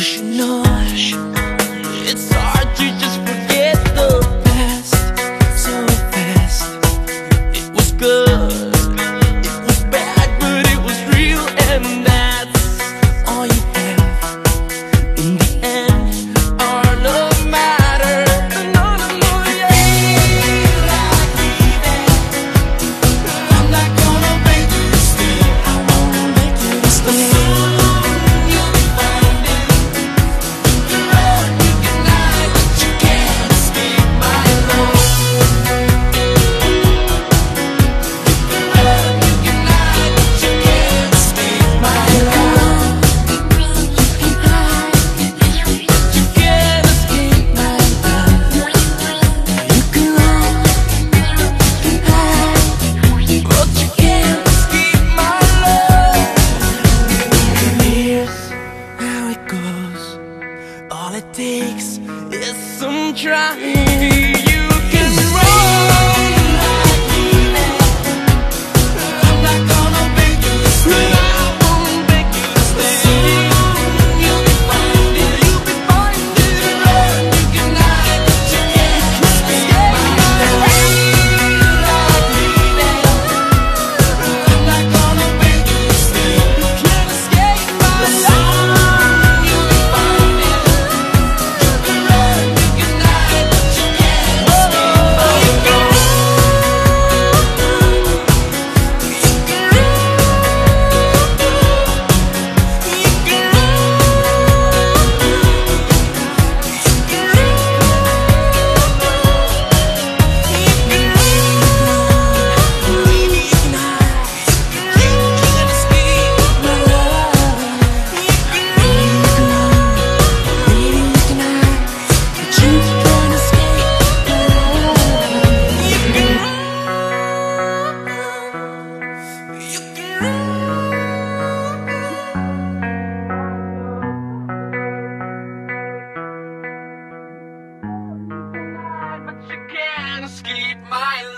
You should know, it's hard to just mistakes some I'm trying. keep my